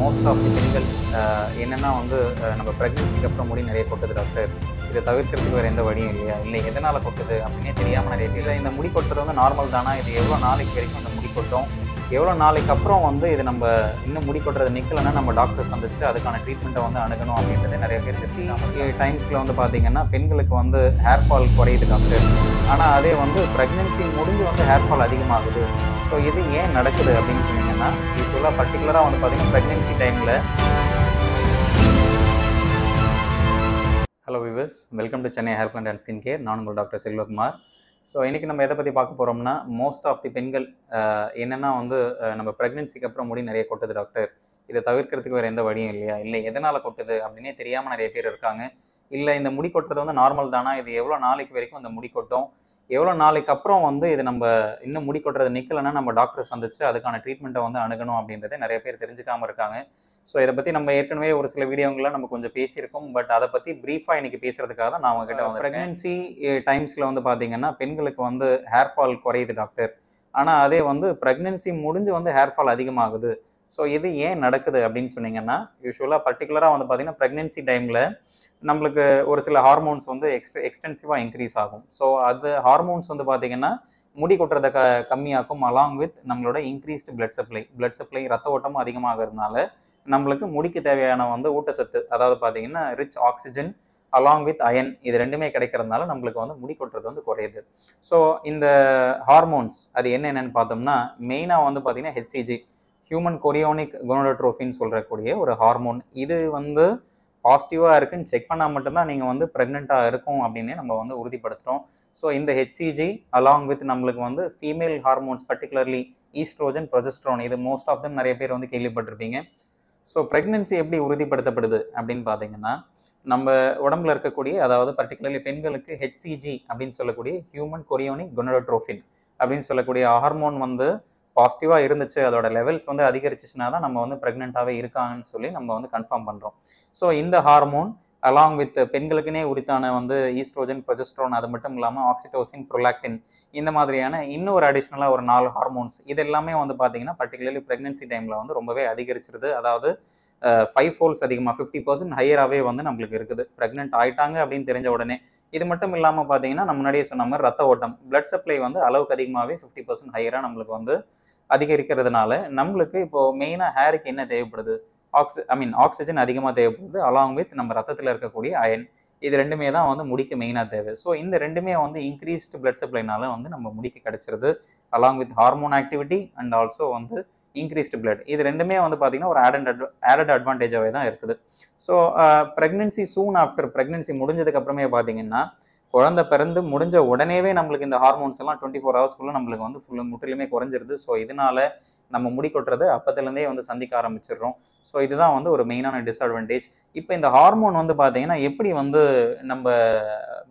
Most of the பெண்கள் என்னன்னா வந்து அஹ், நம்ம ப்ரெக்னென்சிக்கு அப்புறம் முடி நிறைய கொட்டுது டாக்டர் இதை தவிர்க்கிறதுக்கு வேறு எந்த வழியும் இல்லையா? இல்லை எதனால் கொட்டுது அப்படின்னே தெரியாமல் நிறைய பேர் இந்த முடி கொட்டுறது வந்து நார்மல் தானா? இது எவ்வளோ நாளைக்கு வரைக்கும் அந்த முடி கொட்டும்? எவ்வளோ நாளைக்கு அப்புறம் வந்து இது நம்ம இன்னும் முடி கொட்டுறது நிற்கலைன்னா நம்ம டாக்டர் சந்திச்சு அதுக்கான ட்ரீட்மெண்ட்டை வந்து அணுகணும் அப்படின்றது நிறைய பேர் தெரிஞ்சுக்காம டைம்ஸில் வந்து பார்த்தீங்கன்னா பெண்களுக்கு வந்து ஹேர் ஃபால் குறையுது டாக்டர் ஆனால் அதே வந்து ப்ரெக்னென்சி முடிஞ்சு வந்து ஹேர் ஃபால் அதிகமாகுது. ஸோ இது ஏன் நடக்குது அப்படின்னு பார்த்தீங்கன்னா யூஸ்வலாக பர்டிகுலராக வந்து பார்த்தீங்கன்னா ப்ரெக்னென்சி டைமில் hello viewers welcome to Chennai hair plant and skin care நான் உங்கள் டாக்டர் செல்வகுமார். ஸோ இன்றைக்கி நம்ம எதை பற்றி பார்க்க போகிறோம்னா மோஸ்ட் ஆஃப் தி பெண்கள் என்னென்னா வந்து நம்ம ப்ரெக்னென்சிக்கு அப்புறம் முடி நிறைய கொட்டுது டாக்டர் இதை தவிர்க்கிறதுக்கு வேறு எந்த வழியும் இல்லையா? இல்லை எதனால் கொட்டுது அப்படின்னே தெரியாமல் நிறைய பேர் இருக்காங்க. இல்லை இந்த முடி கொட்டுறது வந்து நார்மல் தானா? இது எவ்வளோ நாளைக்கு வரைக்கும் அந்த முடி கொட்டும்? எவ்வளோ நாளைக்கு அப்புறம் வந்து இது நம்ம இன்னும் முடி கொட்டுறது நிற்கலைன்னா நம்ம டாக்டர் சந்திச்சு அதுக்கான ட்ரீட்மெண்ட்டை வந்து அணுகணும் அப்படின்றத நிறைய பேர் தெரிஞ்சுக்காமல் இருக்காங்க. ஸோ இதை பற்றி நம்ம ஏற்கனவே ஒரு சில வீடியோங்களாம் நம்ம கொஞ்சம் பேசியிருக்கோம். பட் அதை பற்றி ப்ரீஃபாக இன்னைக்கு பேசுறதுக்காக தான் நான் உங்ககிட்ட eh, வந்து ப்ரெக்னென்சி டைம்ஸில் வந்து பார்த்தீங்கன்னா பெண்களுக்கு வந்து ஹேர் ஃபால் குறையுது டாக்டர் ஆனால் அதே வந்து ப்ரெக்னென்சி முடிஞ்சு வந்து ஹேர் ஃபால் அதிகமாகுது. ஸோ இது ஏன் நடக்குது அப்படின்னு சொன்னீங்கன்னா யூஸ்வலாக பர்டிகுலராக வந்து பார்த்தீங்கன்னா ப்ரெக்னென்சி டைமில் நம்மளுக்கு ஒரு சில ஹார்மோன்ஸ் வந்து எக்ஸ்ட் எக்ஸ்டென்சிவாக இன்க்ரீஸ் ஆகும். ஸோ அது ஹார்மோன்ஸ் வந்து பார்த்தீங்கன்னா முடி கொட்டுறதை க கம்மியாக்கும் அலாங் வித் நம்மளோட increased blood supply blood supply ரத்த ஓட்டமும் அதிகமாகிறதுனால நம்மளுக்கு முடிக்கு தேவையான வந்து ஊட்டச்சத்து அதாவது பார்த்தீங்கன்னா rich oxygen along with iron இது ரெண்டுமே கிடைக்கிறதுனால நம்மளுக்கு வந்து முடி கொட்டுறது வந்து குறையுது. ஸோ இந்த ஹார்மோன்ஸ் அது என்னென்னு பார்த்தோம்னா மெயினாக வந்து பார்த்தீங்கன்னா ஹெச்சிஜி ஹியூமன் கொரியோனிக் குணோட்ரோஃபின்னு சொல்கிறக்கூடிய ஒரு ஹார்மோன் இது வந்து பாசிட்டிவாக இருக்குன்னு செக் பண்ணால் மட்டும்தான் நீங்கள் வந்து ப்ரெக்னெண்ட்டாக இருக்கும் அப்படின்னு நம்ம வந்து உறுதிப்படுத்துகிறோம் ஸோ இந்த ஹெச்சிஜி அலாங் வித் நம்மளுக்கு வந்து female hormones particularly estrogen progesterone இது மோஸ்ட் ஆஃப் தம் நிறைய பேர் வந்து கேள்விப்பட்டிருப்பீங்க. ஸோ ப்ரெக்னென்சி எப்படி உறுதிப்படுத்தப்படுது அப்படின்னு பார்த்தீங்கன்னா நம்ம உடம்புல இருக்கக்கூடிய அதாவது பர்டிகுலர்லி பெண்களுக்கு ஹெச்சிஜி அப்படின்னு சொல்லக்கூடிய ஹியூமன் கொரியோனிக் குணோட்ரோஃபின் அப்படின்னு சொல்லக்கூடிய ஹார்மோன் வந்து பாசிட்டிவாக இருந்துச்சு அதோட லெவல்ஸ் வந்து அதிகரிச்சிச்சுனா தான் நம்ம வந்து ப்ரெக்னெண்ட்டாகவே இருக்காங்கன்னு சொல்லி நம்ம வந்து கன்ஃபார்ம் பண்ணுறோம் ஸோ இந்த ஹார்மோன் அலாங் வித் பெண்களுக்குனே உரித்தான வந்து ஈஸ்ட்ரோஜன் ப்ரொஜெஸ்ட்ரோன் அது மட்டும் இல்லாமல் ஆக்சிடோசின் ப்ரொலாக்டின் இந்த மாதிரியான இன்னொரு அடிஷ்னலாக ஒரு நாலு ஹார்மோன்ஸ் இது எல்லாமே வந்து பார்த்தீங்கன்னா பர்டிகுலர்லி ப்ரெக்னென்சி டைமில் வந்து ரொம்பவே அதிகரிச்சிருது. அதாவது ஃபைவ் ஃபோல்ஸ் அதிகமாக ஃபிஃப்டி பர்சன்ட் ஹையராகவே வந்து நம்மளுக்கு இருக்குது. ப்ரெக்னென்ட் ஆயிட்டாங்க அப்படின்னு தெரிஞ்ச உடனே இது மட்டும் இல்லாமல் பார்த்தீங்கன்னா நம்ம முன்னாடியே சொன்ன மாதிரி ரத்த ஓட்டம் பிளட் சப்ளை வந்து அளவுக்கு அதிகமாகவே ஃபிஃப்டி பர்சன்ட் ஹையராக நம்மளுக்கு வந்து அதிகரிக்கிறதுனால நம்மளுக்கு இப்போது மெயினாக ஹேருக்கு என்ன தேவைப்படுது? ஆக்சி ஐ மீன் ஆக்சிஜன் அதிகமாக தேவைப்படுது அலாங் வித் நம்ம ரத்தத்தில் இருக்கக்கூடிய அயன் இது ரெண்டுமே தான் வந்து முடிக்கு மெயினாக தேவை. ஸோ இந்த ரெண்டுமே வந்து இன்க்ரீஸ்டு பிளட் சப்ளைனால வந்து நம்ம முடிக்கு கிடச்சிருது along with hormone activity and also வந்து இன்க்ரீஸ்டு பிளட் இது ரெண்டுமே வந்து பார்த்தீங்கன்னா ஒரு ஆடட் அட்வ ஆடட் அட்வான்டேஜாகவே தான் இருக்குது. So pregnancy soon after pregnancy முடிஞ்சதுக்கப்புறமே பார்த்தீங்கன்னா குழந்தை பிறந்து முடிஞ்ச உடனேவே நம்மளுக்கு இந்த ஹார்மோன்ஸ் எல்லாம் டுவெண்ட்டி ஃபோர் ஹவர்ஸ்க்குள்ளே நம்மளுக்கு வந்து ஃபுல்லு முற்றிலுமே குறைஞ்சிருது. ஸோ இதனால நம்ம முடி கொட்டுறது அப்பத்துலேருந்தே வந்து சந்திக்க ஆரம்பிச்சிடுறோம். ஸோ இதுதான் வந்து ஒரு மெயினான டிஸ்அட்வான்டேஜ் இப்போ இந்த ஹார்மோன் வந்து பார்த்தீங்கன்னா எப்படி வந்து நம்ம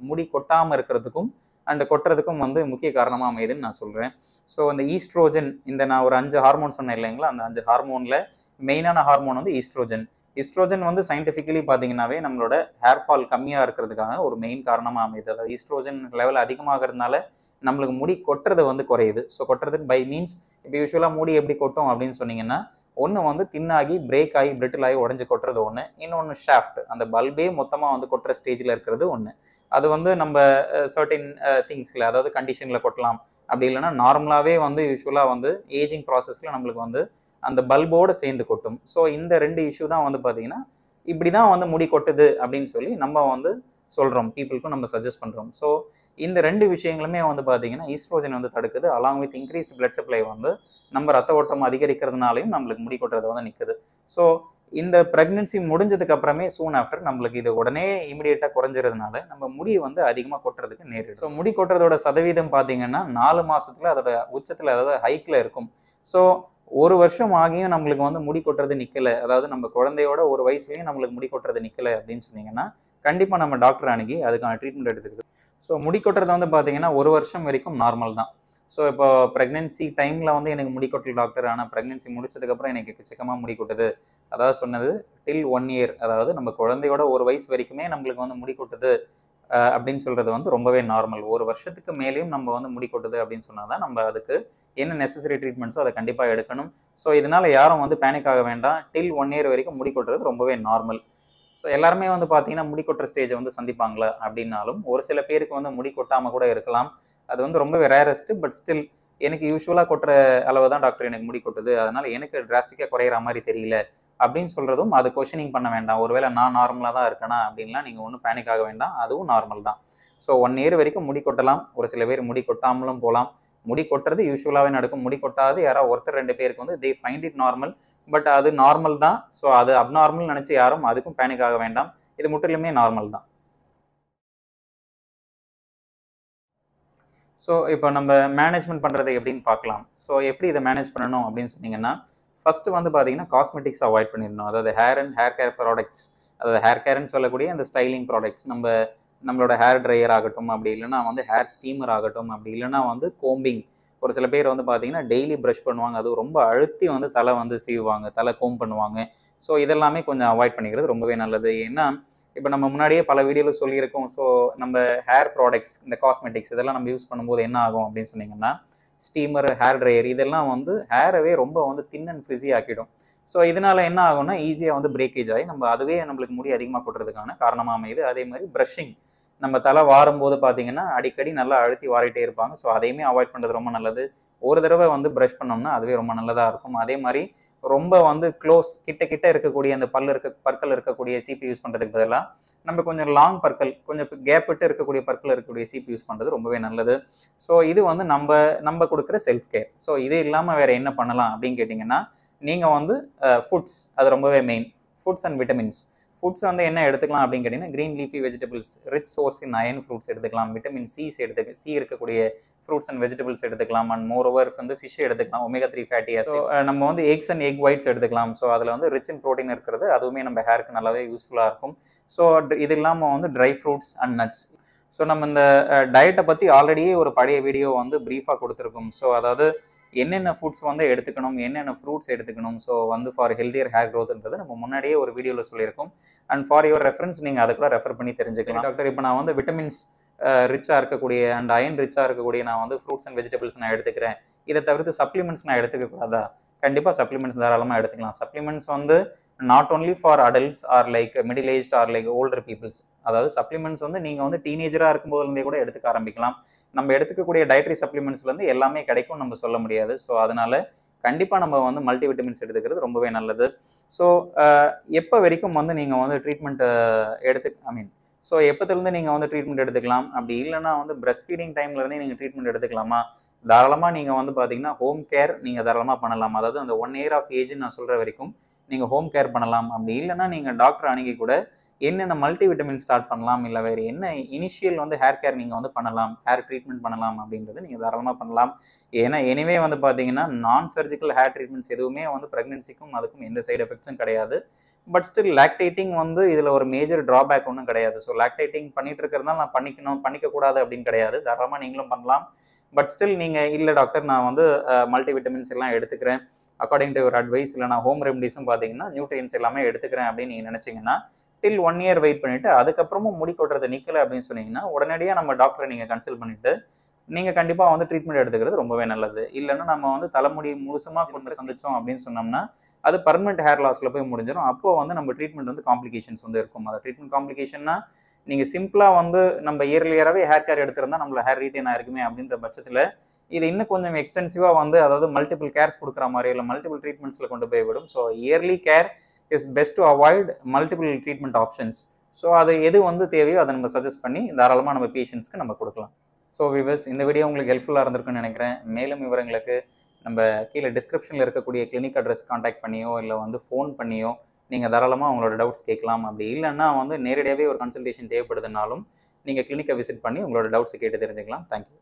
முடி கொட்டாமல் இருக்கிறதுக்கும் அண்ட் கொட்டுறதுக்கும் வந்து முக்கிய காரணமாக அமையுதுன்னு நான் சொல்கிறேன் ஸோ அந்த ஈஸ்ட்ரோஜன் இந்த நான் ஒரு அஞ்சு ஹார்மோன் சொன்னேன் இல்லைங்களா? அந்த அஞ்சு ஹார்மோனில் மெயினான ஹார்மோன் வந்து ஈஸ்ட்ரோஜன் ஈஸ்ட்ரோஜன் வந்து சயின்டிஃபிக்கலி பார்த்தீங்கன்னாவே நம்மளோட ஹேர் ஃபால் கம்மியாக இருக்கிறதுக்காக ஒரு மெயின் காரணமாக அமையுது. அதாவது ஈஸ்ட்ரோஜன் லெவல் அதிகமாகிறதுனால நம்மளுக்கு முடி கொட்டுறது வந்து குறையுது. ஸோ கொட்டுறது பை மீன்ஸ் இப்போ யூஸ்வலாக முடி எப்படி கொட்டும் அப்படின்னு சொன்னீங்கன்னா ஒன்று வந்து தின்னாகி பிரேக் ஆகி பிரிட்டில் ஆகி உடஞ்சி கொட்டுறது ஒன்று இன்னொன்று ஷாஃப்ட் அந்த பல்பே மொத்தமாக வந்து கொட்டுற ஸ்டேஜில் இருக்கிறது ஒன்று அது வந்து நம்ம சர்டின் திங்ஸில் அதாவது கண்டிஷனில் கொட்டலாம். அப்படி இல்லைன்னா நார்மலாகவே வந்து யூஸ்வலாக வந்து ஏஜிங் ப்ராசஸில் நம்மளுக்கு வந்து அந்த பல்போடு சேர்ந்து கொட்டும். ஸோ இந்த ரெண்டு இஷ்யூ தான் வந்து பார்த்தீங்கன்னா இப்படி தான் வந்து முடி கொட்டுது அப்படின்னு சொல்லி நம்ம வந்து சொல்கிறோம் பீப்புளுக்கும் நம்ம சஜஸ்ட் பண்ணுறோம் ஸோ இந்த ரெண்டு விஷயங்களுமே வந்து பார்த்தீங்கன்னா ஈஸ்ட்ரோஜன் வந்து தடுக்குது. Along with increased blood supply வந்து நம்ம ரத்த ஓட்டம் அதிகரிக்கிறதுனாலையும் நம்மளுக்கு முடி கொட்டுறது வந்து நிற்குது ஸோ இந்த ப்ரெக்னென்சி முடிஞ்சதுக்கு அப்புறமே சூன் ஆஃப்டர் நம்மளுக்கு இது உடனே இமிடியேட்டாக குறைஞ்சிறதுனால நம்ம முடி வந்து அதிகமாக கொட்டுறதுக்கு நேரிடும். ஸோ முடி கொட்டுறதோட சதவீதம் பார்த்தீங்கன்னா நாலு மாதத்தில் அதோட உச்சத்தில் அதாவது ஹைக்கில் இருக்கும். ஸோ ஒரு வருஷம் ஆகியும் நம்மளுக்கு வந்து முடி கொட்டுறது நிற்கலை அதாவது நம்ம குழந்தையோட ஒரு வயசுலேயும் நம்மளுக்கு முடி கொட்டுறது நிற்கலை அப்படின்னு சொன்னீங்கன்னா கண்டிப்பாக நம்ம டாக்டர் அணுகி அதுக்கான ட்ரீட்மெண்ட் எடுத்துக்கிது ஸோ முடி கொட்டுறது வந்து பார்த்தீங்கன்னா ஒரு வருஷம் வரைக்கும் நார்மல் தான். ஸோ இப்போ ப்ரெக்னென்சி டைமில் வந்து எனக்கு முடி கொட்டல் டாக்டர் ஆனால் ப்ரெக்னென்சி முடிச்சதுக்கப்புறம் எனக்கு எக்கச்சக்கமாக முடி கொட்டுது அதாவது சொன்னது டில் ஒன் இயர் அதாவது நம்ம குழந்தையோட ஒரு வயசு வரைக்குமே நம்மளுக்கு வந்து முடி கொட்டுது அப்படின்னு சொல்கிறது வந்து ரொம்பவே நார்மல் ஒரு வருஷத்துக்கு மேலேயும் நம்ம வந்து முடி கொட்டுது அப்படின்னு சொன்னால் தான் நம்ம அதுக்கு என்ன நெசசரி ட்ரீட்மெண்ட்ஸோ அதை கண்டிப்பாக எடுக்கணும். ஸோ இதனால் யாரும் வந்து பேனிக் ஆக வேண்டாம். டில் ஒன் இயர் வரைக்கும் முடி கொட்டுறது ரொம்பவே நார்மல் ஸோ எல்லாருமே வந்து பார்த்தீங்கன்னா முடி கொட்டுற ஸ்டேஜை வந்து சந்திப்பாங்களா அப்படின்னாலும் ஒரு சில பேருக்கு வந்து முடி கொட்டாமல் கூட இருக்கலாம். அது வந்து ரொம்பவே ரேரஸ்ட்டு பட் ஸ்டில் எனக்கு யூஸ்வலாக கொட்டுற அளவு தான் டாக்டர் எனக்கு முடி கொட்டுது. அதனால் எனக்கு டிராஸ்டிக்காக குறையிற மாதிரி தெரியல அப்படின்னு சொல்கிறதும் அது கொஷனிங் பண்ண வேண்டாம். ஒருவேளை நான் நார்மலாக தான் இருக்கேனா அப்படின்லாம் நீங்கள் ஒன்றும் பேனிக் ஆக வேண்டாம். அதுவும் நார்மல் தான். ஸோ ஒன் இயர் வரைக்கும் முடி கொட்டலாம். ஒரு சில பேர் முடி கொட்டாமலும் போகலாம். முடி கொட்டுறது யூஸ்வலாகவே நடக்கும். முடி கொட்டாது. யாராவது ஒருத்தர் ரெண்டு பேருக்கு வந்து they find it normal but அது நார்மல் தான். ஸோ அது அப்நார்மல் நினச்சி யாரும் அதுக்கும் பேனிக் ஆக வேண்டாம். இது முற்றிலுமே நார்மல் தான். ஸோ இப்போ நம்ம மேனேஜ்மெண்ட் பண்ணுறது எப்படின்னு பார்க்கலாம். ஸோ எப்படி இதை மேனேஜ் பண்ணணும் அப்படின்னு சொன்னீங்கன்னா ஃபஸ்ட்டு வந்து பார்த்தீங்கன்னா காஸ்மெட்டிக்ஸ் அவாய்ட் பண்ணிடணும். அதாவது hair and hair care products அதாவது ஹேர் கேர்னு சொல்லக்கூடிய அந்த ஸ்டைலிங் ப்ராடக்ட்ஸ் நம்ம நம்மளோட ஹேர் ட்ரையர் ஆகட்டும் அப்படி இல்லைன்னா வந்து ஹேர் ஸ்டீமர் ஆகட்டும் அப்படி இல்லைன்னா வந்து கோம்பிங் ஒரு சில பேர் வந்து பார்த்தீங்கன்னா டெய்லி ப்ரஷ் பண்ணுவாங்க. அது ரொம்ப அழுத்தி வந்து தலை வந்து சீவுவாங்க தலை கோம் பண்ணுவாங்க. ஸோ இதெல்லாமே கொஞ்சம் அவாய்ட் பண்ணிக்கிறது ரொம்பவே நல்லது. ஏன்னா இப்போ நம்ம முன்னாடியே பல வீடியோவில் சொல்லியிருக்கோம். ஸோ நம்ம ஹேர் ப்ராடக்ட்ஸ் இந்த காஸ்மெட்டிக்ஸ் இதெல்லாம் நம்ம யூஸ் பண்ணும்போது என்ன ஆகும் அப்படின்னு சொன்னீங்கன்னா ஸ்டீமர் ஹேர் ட்ரையர் இதெல்லாம் வந்து ஹேரவே ரொம்ப வந்து தின் அண்ட் ஃப்ரிஸி ஆக்கிடும். ஸோ இதனால என்ன ஆகும்னா ஈஸியாக வந்து பிரேக்கேஜ் ஆகி நம்ம அதுவே நம்மளுக்கு முடி அதிகமாக கொட்டுறதுக்கான காரணமாக அமையுது. அதே மாதிரி ப்ரஷிங் நம்ம தலை வாரும்போது பார்த்தீங்கன்னா அடிக்கடி நல்லா அழுத்தி வாரிட்டே இருப்பாங்க. ஸோ அதையுமே அவாய்ட் பண்ணுறது ரொம்ப நல்லது. ஒரு தடவை வந்து ப்ரஷ் பண்ணோம்னா அதுவே ரொம்ப நல்லதாக இருக்கும். அதே மாதிரி ரொம்ப வந்து க்ளோஸ் கிட்ட கிட்ட இருக்கக்கூடிய அந்த பல் இருக்க பற்கள் இருக்கக்கூடிய சிபி யூஸ் பண்ணுறதுக்கு பதிலாக நம்ம கொஞ்சம் லாங் பற்கள் கொஞ்சம் கேப் விட்டு இருக்கக்கூடிய பற்கள் இருக்கக்கூடிய சிபி யூஸ் பண்ணுறது ரொம்பவே நல்லது. ஸோ இது வந்து நம்ம நம்ம கொடுக்குற செல்ஃப் கேர் ஸோ இது இல்லாமல் வேறு என்ன பண்ணலாம் அப்படின்னு கேட்டிங்கன்னா நீங்கள் வந்து ஃபுட்ஸ் அது ரொம்பவே main foods and vitamins foods வந்து என்ன எடுத்துக்கலாம் அப்படின்னு கேட்டிங்கன்னா green leafy vegetables rich source in iron fruits எடுத்துக்கலாம். விட்டமின் சிஸ் எடுத்துக்க சி இருக்கக்கூடிய ஃப்ரூட்ஸ் அண்ட் வெஜிடபிள்ஸ் எடுத்துக்கலாம். அண்ட் மோர் ஓவர் வந்து ஃபிஷ் எடுத்துக்கலாம். ஒமேகா த்ரீ ஃபேட்டி ஸோ நம்ம வந்து எக்ஸ் அண்ட் எக் ஒயிட்ஸ் எடுத்துக்கலாம். ஸோ அதில் வந்து ரிச் இன் ப்ரோட்டீன் இருக்கிறது. அதுவுமே நம்ம ஹேருக்கு நல்லாவே யூஸ்ஃபுல்லாக இருக்கும். ஸோ இது இல்லாமல் வந்து dry fruits and nuts so நம்ம இந்த டயட்டை பற்றி ஆல்ரெடியே ஒரு பழைய வீடியோ வந்து ப்ரீஃபாக கொடுத்துருக்கோம். ஸோ அதாவது என்னென்ன ஃபுட்ஸ் வந்து எடுத்துக்கணும் என்னென்ன ஃப்ரூட்ஸ் எடுத்துக்கணும்? ஸோ வந்து ஃபார் ஹெல்தியர் ஹேர் க்ரோத்ன்றது நம்ம முன்னாடியே ஒரு வீடியோவில் சொல்லியிருக்கோம். அண்ட் ஃபார் யுவர் ரெஃபரன்ஸ் நீங்கள் அதை கூட ரெஃபர் பண்ணி தெரிஞ்சுக்கலாம். டாக்டர் இப்போ நான் வந்து விட்டமின்ஸ் ரிச்சாக இருக்கக்கூடிய அண்ட் அயன் ரிச்சாக இருக்கக்கூடிய நான் வந்து ஃப்ரூட்ஸ் அண்ட் வெஜிடபிள்ஸ் நான் எடுத்துக்கிறேன். இதை தவிர்த்து சப்ளிமெண்ட்ஸ் நான் எடுத்துக்க கூடாதா கண்டிப்பாக சப்ளிமெண்ட்ஸ் தாராளமாக எடுத்துக்கலாம். சப்ளிமெண்ட்ஸ் வந்து not only for adults or like middle age or like older peoples அதாவது சப்ளிமெண்ட்ஸ் வந்து நீங்கள் வந்து டீனேஜராக இருக்கும்போதுலேருந்தே கூட எடுத்துக்க ஆரம்பிக்கலாம். நம்ம எடுத்துக்கக்கூடிய டயட்ரி சப்ளிமெண்ட்ஸ்லேருந்து எல்லாமே கிடைக்கும் நம்ம சொல்ல முடியாது. ஸோ அதனால கண்டிப்பாக நம்ம வந்து மல்டி விட்டமின்ஸ் எடுத்துக்கிறது ரொம்பவே நல்லது. ஸோ எப்போ வரைக்கும் வந்து நீங்கள் வந்து ட்ரீட்மெண்ட்டை எடுத்து ஐ மீன் ஸோ எப்போத்துலேருந்து நீங்கள் வந்து ட்ரீட்மெண்ட் எடுத்துக்கலாம்? அப்படி இல்லைன்னா வந்து பிரஸ்ட் ஃபீடிங் டைம்லேருந்தே நீங்கள் ட்ரீட்மெண்ட் எடுத்துக்கலாமா? தாராளமாக நீங்கள் வந்து பார்த்தீங்கன்னா ஹோம் கேர் நீங்கள் தாராளமாக பண்ணலாம். அதாவது அந்த ஒன் இயர் ஆஃப் ஏஜ்னு நான் சொல்கிற வரைக்கும் நீங்கள் ஹோம் கேர் பண்ணலாம். அப்படி இல்லைன்னா நீங்கள் டாக்டர் அணுகி கூட என்னென்ன மல்டி விட்டமின் ஸ்டார்ட் பண்ணலாம்? இல்லை வேறு என்ன இனிஷியல் வந்து ஹேர் கேர் நீங்கள் வந்து பண்ணலாம்? ஹேர் ட்ரீட்மெண்ட் பண்ணலாம் அப்படின்றது நீங்கள் தாராளமாக பண்ணலாம். ஏன்னா எனிவே வந்து பார்த்தீங்கன்னா நான் சர்ஜிக்கல் ஹேர் ட்ரீட்மெண்ட்ஸ் எதுவுமே வந்து ப்ரெக்னென்சிக்கும் அதுக்கும் எந்த சைடு எஃபெக்ட்ஸும் கிடையாது. பட் ஸ்டில் லாக்டேட்டிங் வந்து இதில் ஒரு மேஜர் ட்ராபேக் ஒன்றும் கிடையாது. ஸோ லாக்டேட்டிங் பண்ணிட்டு இருக்கிறதுனால நான் பண்ணிக்கணும் பண்ணிக்கக்கூடாது அப்படின்னு கிடையாது. தாராளமாக நீங்களும் பண்ணலாம். பட் ஸ்டில் நீங்கள் இல்லை டாக்டர் நான் வந்து மல்டி விட்டமின்ஸ் எல்லாம் எடுத்துக்கிறேன். அக்கார்டிங் டு ஒரு அட்வைஸ் இல்லைனா ஹோம் ரெமடிஸும் பார்த்தீங்கன்னா நியூட்ரியன்ஸ் எல்லாமே எடுத்துக்கிறேன் அப்படின்னு நீங்கள் நினச்சிங்கன்னா டில் ஒன் இயர் வெயிட் பண்ணிவிட்டு அதுக்கப்புறமும் முடி கொட்டுறது நிற்கலை அப்படின்னு சொன்னீங்கன்னா உடனடியாக நம்ம டாக்டரை நீங்கள் கன்சல்ட் பண்ணிவிட்டு நீங்கள் கண்டிப்பாக வந்து ட்ரீட்மெண்ட் எடுத்துக்கிறது ரொம்பவே நல்லது. இல்லைன்னா நம்ம வந்து தலைமுடி முழுசமாக கொண்டு சந்திச்சோம் அப்படின்னு சொன்னோம்னா அது பர்மனெண்ட் ஹேர் லாஸில் போய் முடிஞ்சிடும் அப்போ வந்து நம்ம ட்ரீட்மெண்ட் வந்து காம்ப்ளிகேஷன்ஸ் வந்து இருக்கும். அந்த ட்ரீட்மெண்ட் காம்ப்ளிகேஷன்னா நீங்கள் சிம்பிளாக வந்து நம்ம இயர்லியராகவே ஹேர் கேர் எடுத்திருந்தா நம்மள ஹேர் ரீட்டைன் ஆயிருக்குமே அப்படின்ற பட்சத்தில் இது இன்னும் கொஞ்சம் எக்ஸ்டென்சிவாக வந்து அதாவது மல்டிபிள் கேர்ஸ் கொடுக்குற மாதிரி இல்லை மல்டிபிள் ட்ரீட்மெண்ட்ஸில் கொண்டு போய் விடும். So early care is best to avoid multiple treatment options so அது எது வந்து தேவையோ அதை நம்ம சஜஸ்ட் பண்ணி தாராளமாக நம்ம பேஷண்ட்ஸ்க்கு நம்ம கொடுக்கலாம். ஸோ விவர்ஸ் இந்த வீடியோ உங்களுக்கு ஹெல்ப்ஃபுல்லாக இருந்திருக்குன்னு நினைக்கிறேன். மேலும் விவரங்களுக்கு நம்ம கீழே டிஸ்கிரிப்ஷனில் இருக்கக்கூடிய கிளினிக் அட்ரஸ் காண்டாக்ட் பண்ணியோ இல்லை வந்து ஃபோன் பண்ணியோ நீங்கள் தாராளமாக உங்களோட டவுட்ஸ் கேட்கலாம். அப்படி இல்லைன்னா வந்து நேரடியாகவே ஒரு கன்சல்டேஷன் தேவைப்படுதுனாலும் நீங்கள் கிளினிக்கை விசிட் பண்ணி உங்களோட டவுட்ஸை கேட்டு தெரிஞ்சுக்கலாம். தேங்க்யூ